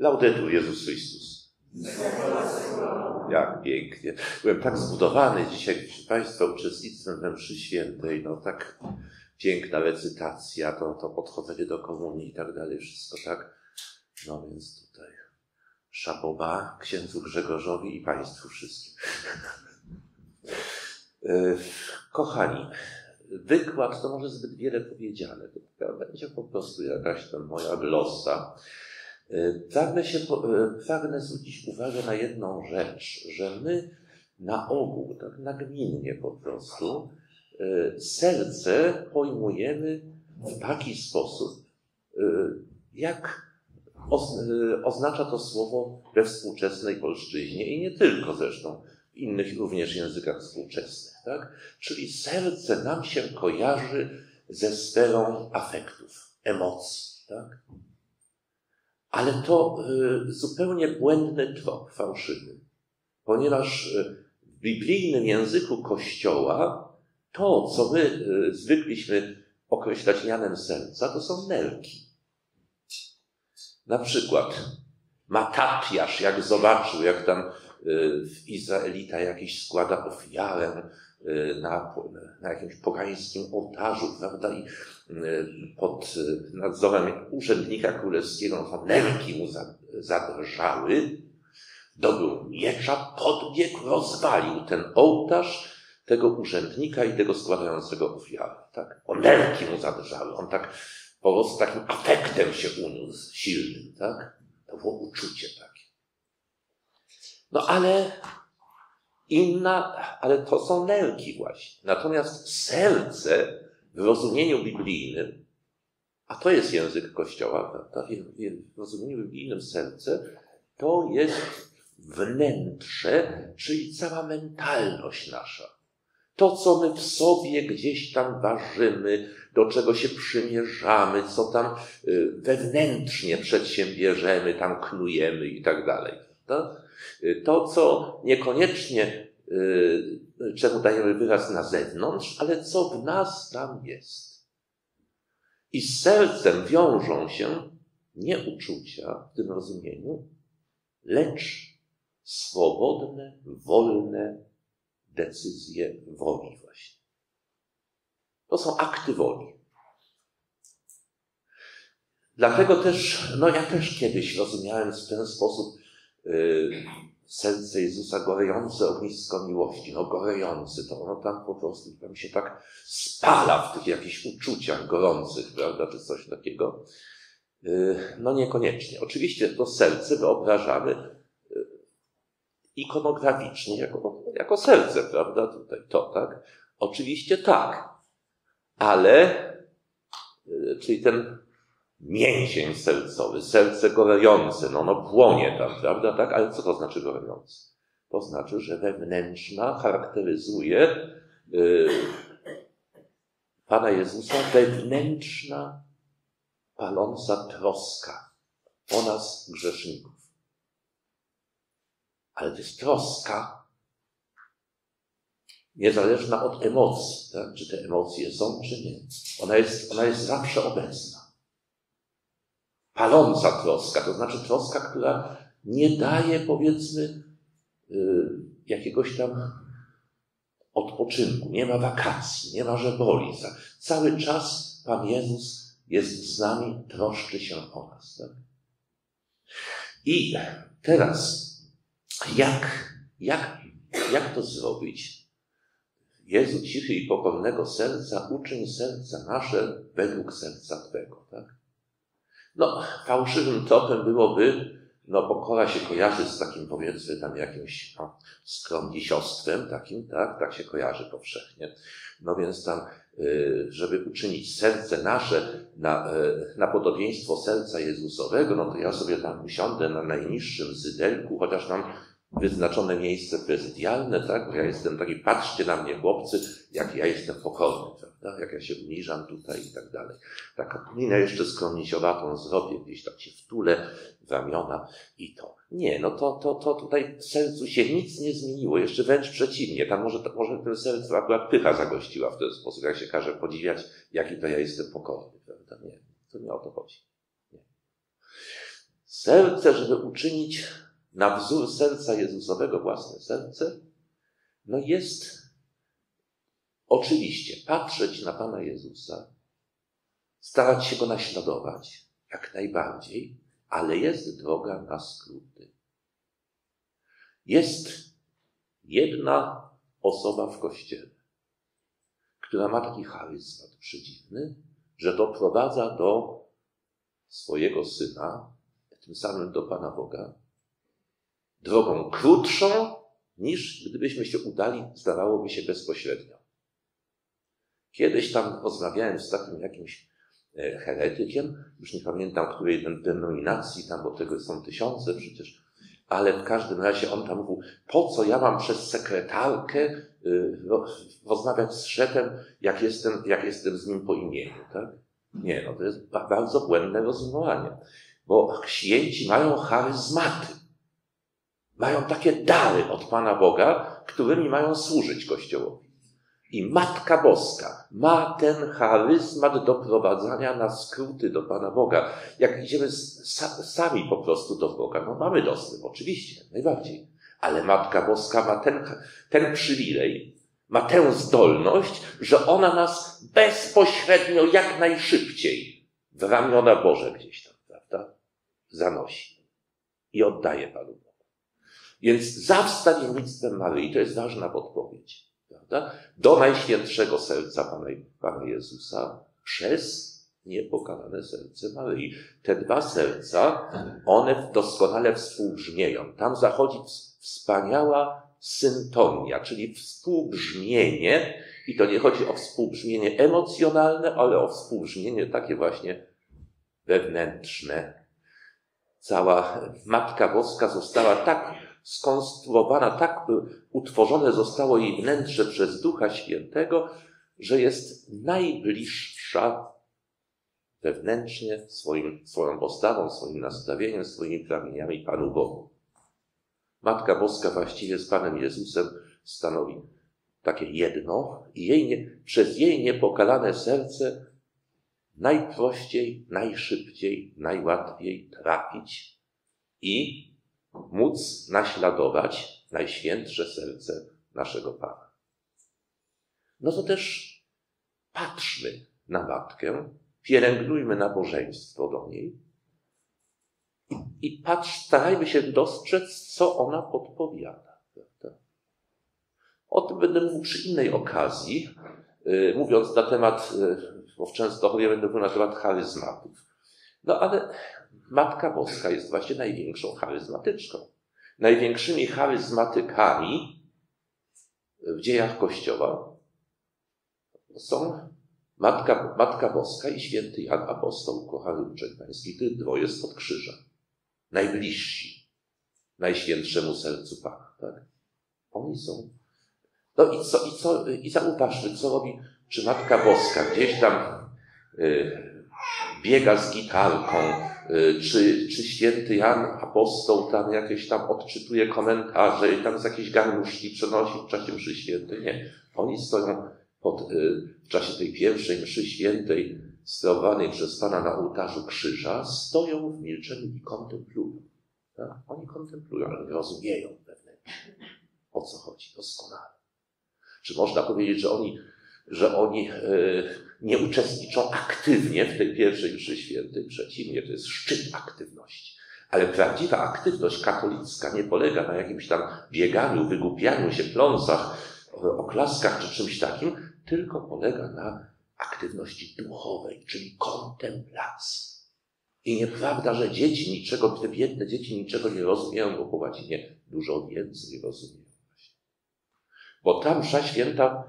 Laudetur Jezus Chrystus. Jak pięknie. Byłem tak zbudowany dzisiaj, proszę Państwa, uczestnictwem we mszy świętej, no tak piękna recytacja, to, to podchodzenie do komunii i tak dalej, wszystko tak. No więc tutaj szaboba księdzu Grzegorzowi i Państwu wszystkim. Kochani, wykład to może zbyt wiele powiedziane. To będzie po prostu jakaś tam moja glosa. E, pragnę, się, e, pragnę zwrócić uwagę na jedną rzecz, że my na ogół, tak nagminnie po prostu, serce pojmujemy w taki sposób, jak oznacza to słowo we współczesnej polszczyźnie i nie tylko zresztą w innych również językach współczesnych. Tak? Czyli serce nam się kojarzy ze sferą afektów, emocji. Tak? Ale to y, zupełnie błędny trop, fałszywy. Ponieważ y, w biblijnym języku Kościoła to, co my y, zwykliśmy określać mianem serca, to są nerki. Na przykład Matatiasz, jak zobaczył, jak tam w Izraelita jakiś składa ofiarę na, na jakimś pogańskim ołtarzu, prawda, i y, pod nadzorem urzędnika królewskiego no, nerki mu zadrżały, dobył miecza, podbiegł, rozwalił ten ołtarz tego urzędnika i tego składającego ofiarę, tak, o nerki mu zadrżały, on tak po prostu takim afektem się uniósł, silnym, tak, to było uczucie takie. No ale inna, ale to są nerki właśnie. Natomiast serce w rozumieniu biblijnym, a to jest język Kościoła, prawda? W rozumieniu biblijnym serce to jest wnętrze, czyli cała mentalność nasza. To, co my w sobie gdzieś tam ważymy, do czego się przymierzamy, co tam y, wewnętrznie przedsiębierzemy, tam knujemy i tak dalej. Prawda? To, co niekoniecznie, y, czemu dajemy wyraz na zewnątrz, ale co w nas tam jest. I z sercem wiążą się nie uczucia w tym rozumieniu, lecz swobodne, wolne decyzje woli właśnie. To są akty woli. Dlatego też, no ja też kiedyś rozumiałem w ten sposób Y, serce Jezusa gorejące ognisko miłości, no gorejący, to ono tam po prostu tam się tak spala w tych jakichś uczuciach gorących, prawda, czy coś takiego. Y, no niekoniecznie. Oczywiście to serce wyobrażamy y, ikonograficznie jako, jako serce, prawda, tutaj to, tak? Oczywiście tak, ale, czyli ten mięsień sercowy, serce gorejące, no ono płonie tam, prawda, tak? Ale co to znaczy gorejące? To znaczy, że wewnętrzna charakteryzuje yy, Pana Jezusa wewnętrzna, paląca troska o nas, grzeszników. Ale to jest troska niezależna od emocji, tak? czy te emocje są, czy nie. Ona jest, ona jest zawsze obecna paląca troska, to znaczy troska, która nie daje, powiedzmy, y, jakiegoś tam odpoczynku, nie ma wakacji, nie ma, że boli. Cały czas Pan Jezus jest z nami, troszczy się o nas. Tak? I teraz, jak, jak, jak to zrobić? Jezu cichy i pokornego serca, uczyń serca nasze według serca Twego. Tak? No, fałszywym tropem byłoby, no pokora się kojarzy z takim powiedzmy tam jakimś no, skromnisiostwem takim, tak, tak się kojarzy powszechnie. No więc tam, y, żeby uczynić serce nasze na, y, na podobieństwo serca Jezusowego, no to ja sobie tam usiądę na najniższym zydelku, chociaż mam wyznaczone miejsce prezydialne, tak? Bo ja jestem taki, patrzcie na mnie chłopcy, jak ja jestem pokorny, prawda? Jak ja się uniżam tutaj i tak dalej. Taka minę jeszcze skromnisiowatą zrobię, gdzieś tak się wtulę w ramiona i to. Nie, no to, to, to tutaj w sercu się nic nie zmieniło, jeszcze wręcz przeciwnie. Tam może, może w tym sercu akurat pycha zagościła w ten sposób, jak się każe podziwiać, jaki to ja jestem pokorny, prawda? Nie, to nie o to chodzi. Nie. serce, żeby uczynić na wzór serca Jezusowego własne serce, no jest oczywiście patrzeć na Pana Jezusa, starać się Go naśladować jak najbardziej, ale jest droga na skróty. Jest jedna osoba w Kościele, która ma taki charyzmat przedziwny, że doprowadza do swojego syna, tym samym do Pana Boga, drogą krótszą niż gdybyśmy się udali, zdawałoby się bezpośrednio. Kiedyś tam rozmawiałem z takim jakimś e, heretykiem, już nie pamiętam której denominacji, tam, bo tego są tysiące przecież, ale w każdym razie on tam mówił, po co ja mam przez sekretarkę y, rozmawiać z szefem, jak jestem, jak jestem z nim po imieniu, tak? Nie, no to jest bardzo błędne rozumowanie, bo święci mają charyzmaty. Mają takie dary od Pana Boga, którymi mają służyć Kościołowi. I Matka Boska ma ten charyzmat doprowadzania na skróty do Pana Boga. Jak idziemy sami po prostu do Boga, no mamy dostęp, oczywiście, najbardziej. Ale Matka Boska ma ten, ten przywilej, ma tę zdolność, że ona nas bezpośrednio, jak najszybciej w ramiona Boże gdzieś tam, prawda, zanosi i oddaje Panu Więc za wstawiennictwem Maryi, to jest ważna podpowiedź, prawda? Do Najświętszego Serca Pana, Pana Jezusa przez niepokalane serce Maryi. Te dwa serca, one doskonale współbrzmieją. Tam zachodzi wspaniała syntonia, czyli współbrzmienie, i to nie chodzi o współbrzmienie emocjonalne, ale o współbrzmienie takie właśnie wewnętrzne. Cała Matka Boska została tak skonstruowana, tak utworzone zostało jej wnętrze przez Ducha Świętego, że jest najbliższa wewnętrznie swoim, swoją postawą, swoim nastawieniem, swoimi pragnieniami Panu Bogu. Matka Boska właściwie z Panem Jezusem stanowi takie jedno i jej nie, przez jej niepokalane serce najprościej, najszybciej, najłatwiej trafić i móc naśladować najświętsze serce naszego Pana. No to też patrzmy na matkę, pielęgnujmy nabożeństwo do niej i, patrz, starajmy się dostrzec, co ona podpowiada. Prawda? O tym będę mówił przy innej okazji, yy, mówiąc na temat, yy, bo w Częstochowie będę mówił na temat charyzmatów. No ale Matka Boska jest właśnie największą charyzmatyczką. Największymi charyzmatykami w dziejach Kościoła są Matka, Matka Boska i święty Jan Apostoł, kochany uczeń pański, tych dwoje spod krzyża. Najbliżsi najświętszemu sercu Pana. Tak? Oni są. No i co, i co, i zauważmy, co robi, czy Matka Boska gdzieś tam y, biega z gitarką, czy, czy święty Jan apostoł tam jakieś tam odczytuje komentarze i tam z jakieś garnuszki przenosi w czasie mszy świętej. Nie. Oni stoją pod, y, w czasie tej pierwszej mszy świętej sterowanej przez Pana na ołtarzu krzyża, stoją w milczeniu i kontemplują. Tak? Oni kontemplują, ale nie rozumieją wewnętrznie, o co chodzi doskonale. Czy można powiedzieć, że oni, że oni yy, nie uczestniczą aktywnie w tej pierwszej mszy świętej. Przeciwnie, to jest szczyt aktywności. Ale prawdziwa aktywność katolicka nie polega na jakimś tam bieganiu, wygłupianiu się, pląsach, oklaskach czy czymś takim, tylko polega na aktywności duchowej, czyli kontemplacji. I nieprawda, że dzieci niczego, te biedne dzieci niczego nie rozumieją, bo po łacinie dużo więcej rozumieją. Bo tam msza święta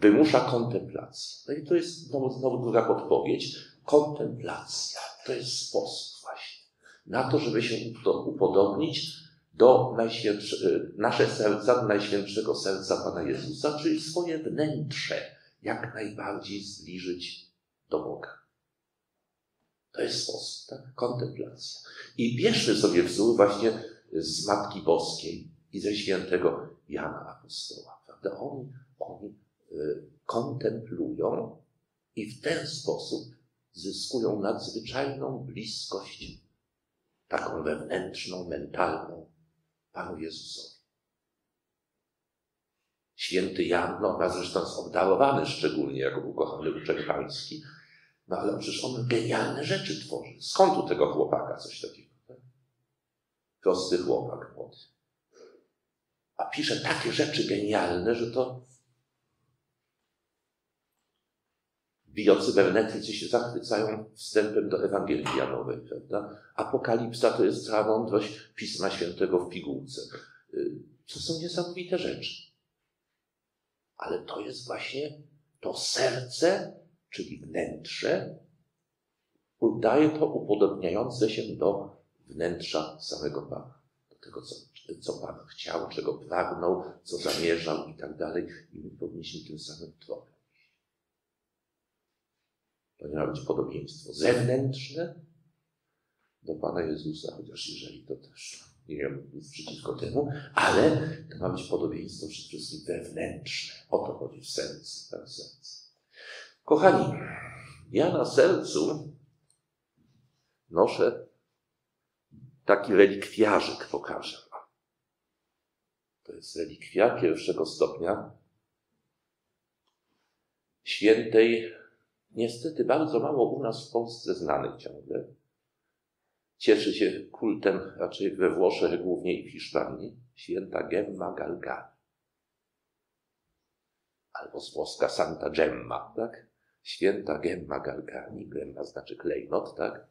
wymusza kontemplację. No i to jest znowu, znowu druga podpowiedź. Kontemplacja to jest sposób właśnie na to, żeby się upodobnić do najświętsze, nasze serca, do najświętszego serca Pana Jezusa, czyli swoje wnętrze jak najbardziej zbliżyć do Boga. To jest sposób, tak? Kontemplacja. I bierzmy sobie wzór właśnie z Matki Boskiej i ze świętego Jana Apostoła, prawda? Oni, oni Y, kontemplują i w ten sposób zyskują nadzwyczajną bliskość taką wewnętrzną, mentalną Panu Jezusowi. Święty Jan, no, a zresztą jest obdarowany szczególnie jako ukochany uczeń pański, no ale przecież on genialne rzeczy tworzy. Skąd u tego chłopaka coś takiego? Tak? Prosty chłopak młody. A pisze takie rzeczy genialne, że to bijący Wenetycy się zachwycają wstępem do Ewangelii Janowej, prawda? Apokalipsa to jest cała mądrość Pisma Świętego w pigułce. Y, to są niesamowite rzeczy. Ale to jest właśnie to serce, czyli wnętrze, udaje to upodobniające się do wnętrza samego Pana. Do tego, co, co Pan chciał, czego pragnął, co zamierzał i tak dalej. I my powinniśmy tym samym tropem. To nie ma być podobieństwo zewnętrzne do Pana Jezusa, chociaż jeżeli to też nie wiem nic przeciwko temu, ale to ma być podobieństwo przede wszystkim wewnętrzne. O to chodzi w sercu, tak serce. Kochani, ja na sercu noszę taki relikwiarzyk, pokażę wam. To jest relikwia pierwszego stopnia świętej niestety bardzo mało u nas w Polsce znanych ciągle. Cieszy się kultem raczej we Włoszech, głównie i w Hiszpanii, święta Gemma Galgani. Albo z włoska Santa Gemma, tak? Święta Gemma Galgani, Gemma znaczy klejnot, tak?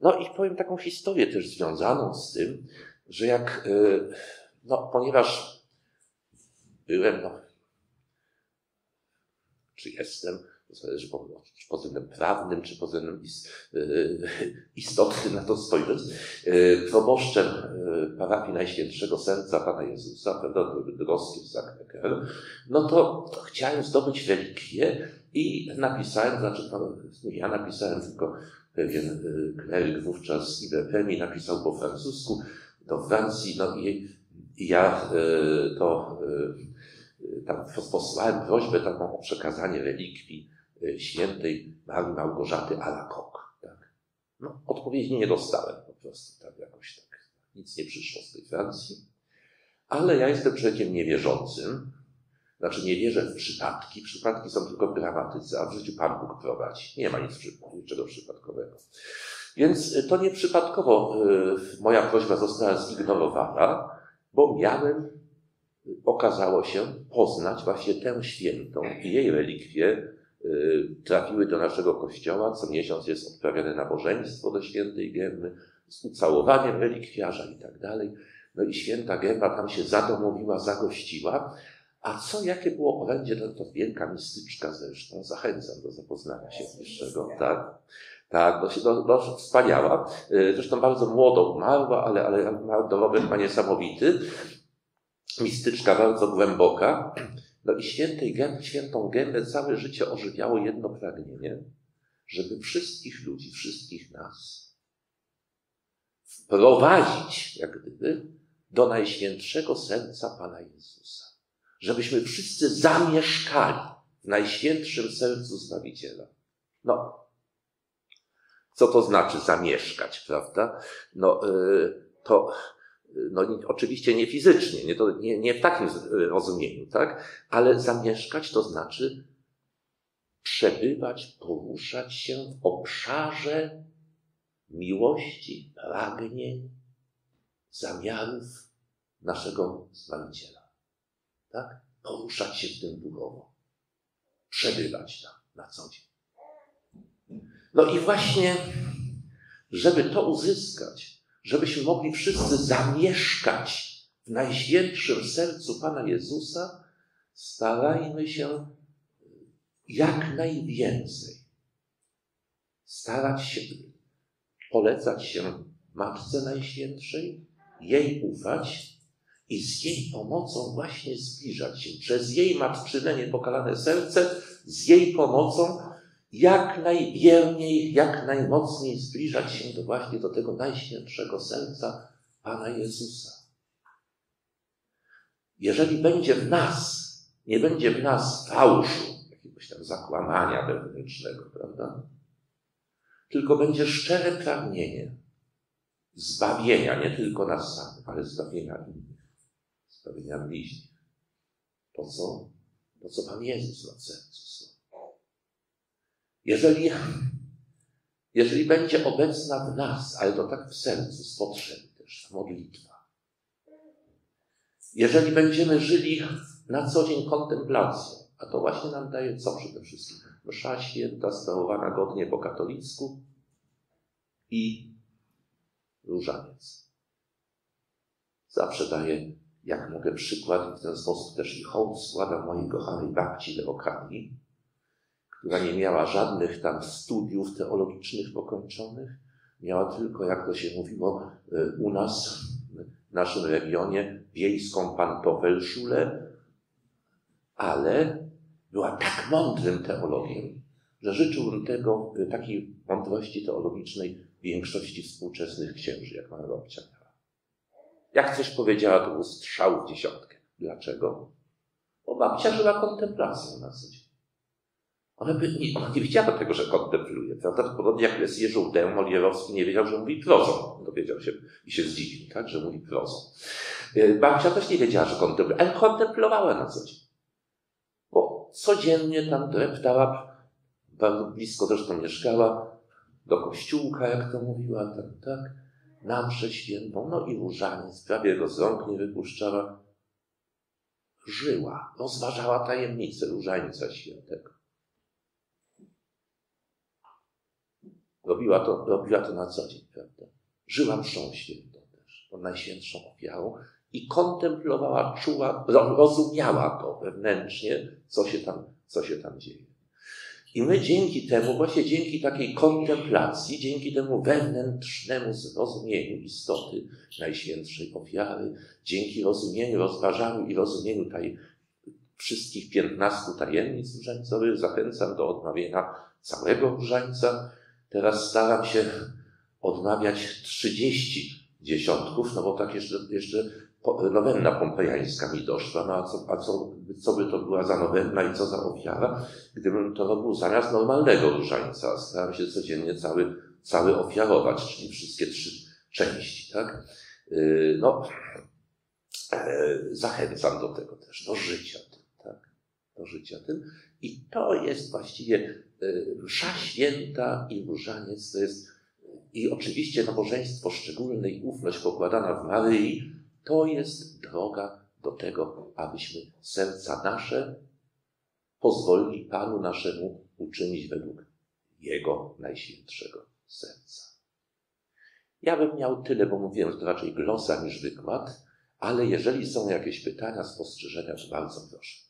No i powiem taką historię też związaną z tym, że jak, y, no ponieważ byłem, no, czy jestem zależy po, czy pod względem prawnym, czy pod względem istotnym na to spojrzeć, proboszczem parafii Najświętszego Serca Pana Jezusa, prawda, Bydgoskie w Zakreker, no to, chciałem zdobyć relikwie i napisałem, znaczy nie ja napisałem, tylko pewien kleryk wówczas IBP napisał po francusku do Francji, no i, i ja to tam posłałem prośbę taką o przekazanie relikwii Y, świętej Marii Małgorzaty Alacoque. Tak? No, odpowiedzi nie dostałem po prostu, tak jakoś tak. Nic nie przyszło z tej Francji. Ale ja jestem człowiekiem niewierzącym, znaczy nie wierzę w przypadki. Przypadki są tylko w gramatyce, a w życiu Pan Bóg prowadzi. Nie ma nic niczego przypadkowego. Więc y, to nieprzypadkowo y, moja prośba została zignorowana, bo miałem, okazało się, poznać właśnie tę świętą i jej relikwię Y, trafiły do naszego kościoła. Co miesiąc jest odprawiane nabożeństwo do świętej Gemmy z ucałowaniem relikwiarza i tak dalej. No i święta Gemma tam się zadomowiła, zagościła. A co, jakie było orędzie, no to wielka mistyczka zresztą. Zachęcam do zapoznania się bliższego. Tak, tak, no, no, no, wspaniała. Y, zresztą bardzo młodo umarła, ale, ale ma dorobek ma niesamowity. Mistyczka bardzo głęboka. No i świętej gęby, świętą gębę całe życie ożywiało jedno pragnienie, żeby wszystkich ludzi, wszystkich nas wprowadzić, jak gdyby, do najświętszego serca Pana Jezusa. Żebyśmy wszyscy zamieszkali w najświętszym sercu Zbawiciela. No, co to znaczy zamieszkać, prawda? No, yy, to no oczywiście nie fizycznie, nie, to, nie, nie w takim rozumieniu, tak? Ale zamieszkać to znaczy przebywać, poruszać się w obszarze miłości, pragnień, zamiarów naszego Zbawiciela. Tak? Poruszać się w tym duchowo. Przebywać tam na co dzień. No i właśnie, żeby to uzyskać, żebyśmy mogli wszyscy zamieszkać w najświętszym sercu Pana Jezusa, starajmy się jak najwięcej starać się, polecać się Matce Najświętszej, jej ufać i z jej pomocą właśnie zbliżać się. Przez jej matczyne niepokalane serce, z jej pomocą jak najwierniej, jak najmocniej zbliżać się do właśnie do tego najświętszego serca Pana Jezusa. Jeżeli będzie w nas, nie będzie w nas fałszu, jakiegoś tam zakłamania wewnętrznego, prawda? Tylko będzie szczere pragnienie zbawienia nie tylko nas samych, ale zbawienia innych, zbawienia bliźnich. To, co, to, co Pan Jezus na sercu Jeżeli, jeżeli będzie obecna w nas, ale to tak w sercu, z potrzeby też, modlitwa. Jeżeli będziemy żyli na co dzień kontemplacją, a to właśnie nam daje co przede wszystkim? Msza święta sprawowana godnie po katolicku i różaniec. Zawsze daję, jak mogę, przykład w ten sposób też i hołd składam mojej kochanej babci Leokadii, która nie miała żadnych tam studiów teologicznych pokończonych, miała tylko, jak to się mówiło y, u nas, w naszym regionie, wiejską pantoffelschule, ale była tak mądrym teologiem, że życzyłbym tego, y, takiej mądrości teologicznej większości współczesnych księży, jak moja babcia miała. Jak coś powiedziała, to był strzał w dziesiątkę. Dlaczego? Bo babcia żyła kontemplacją na co dzień. Ona, by, nie, ona nie wiedziała tego, że kontempluje. Prawda? Podobnie jak Jerzy Deum Molierowski nie wiedział, że mówi prozą. Dowiedział się i się zdziwił, tak, że mówi prozą. Y, babcia też nie wiedziała, że kontempluje, ale kontemplowała na co dzień. Bo codziennie tam dreptała, bardzo blisko zresztą mieszkała, do kościółka, jak to mówiła, tak, tak, na mszę świętą, no i różaniec, prawie go z rąk nie wypuszczała. Żyła, rozważała tajemnicę różańca świętego. Robiła to, robiła to na co dzień, prawda? Żyła mszą świętą też, tą najświętszą ofiarą i kontemplowała, czuła, rozumiała to wewnętrznie, co się tam, co się tam dzieje. I my dzięki temu, właśnie dzięki takiej kontemplacji, dzięki temu wewnętrznemu zrozumieniu istoty Najświętszej Ofiary, dzięki rozumieniu, rozważaniu i rozumieniu tej wszystkich piętnastu tajemnic różańcowych, zachęcam do odmawiania całego różańca. Teraz staram się odmawiać trzydzieści dziesiątków, no bo tak jeszcze, jeszcze nowenna pompejańska mi doszła, no a, co, a co, co by to była za nowenna i co za ofiara, gdybym to robił zamiast normalnego różańca. Staram się codziennie cały, cały ofiarować, czyli wszystkie trzy części, tak? Y, no, e, zachęcam do tego też, do życia? Do życia tym. I to jest właściwie y, msza święta i różaniec, to jest i oczywiście nabożeństwo szczególne i ufność pokładana w Maryi, to jest droga do tego, abyśmy serca nasze pozwolili Panu naszemu uczynić według Jego najświętszego serca. Ja bym miał tyle, bo mówiłem, że to raczej glosa niż wykład, ale jeżeli są jakieś pytania, spostrzeżenia, to bardzo proszę.